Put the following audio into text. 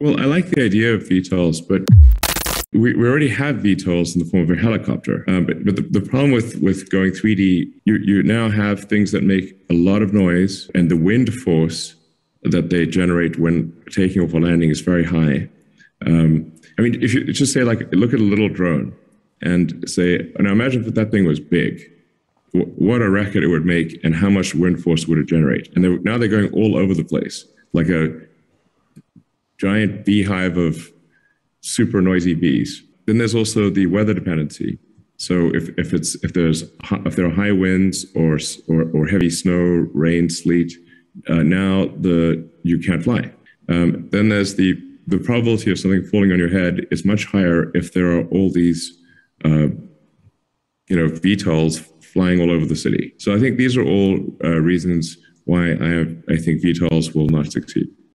Well, I like the idea of VTOLs, but we, we already have VTOLs in the form of a helicopter. Um, but but the, the problem with, with going 3D, you, you now have things that make a lot of noise, and the wind force that they generate when taking off or landing is very high. Um, I mean, if you just say, like, look at a little drone and say, now imagine if that thing was big what a racket it would make and how much wind force would it generate. And they're, now they're going all over the place, like a giant beehive of super noisy bees. Then there's also the weather dependency. So if, if it's if there's if there are high winds or or, or heavy snow, rain, sleet, uh, now the you can't fly. Um, then there's the the probability of something falling on your head is much higher if there are all these uh, you know VTOLs flying all over the city. So I think these are all uh, reasons why I, have, I think VTOLs will not succeed.